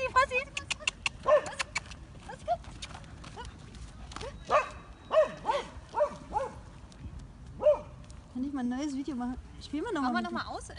Frossi, Frossi. Kann ich mal ein neues Video machen? Spielen wir nochmal. Machen wir nochmal aus.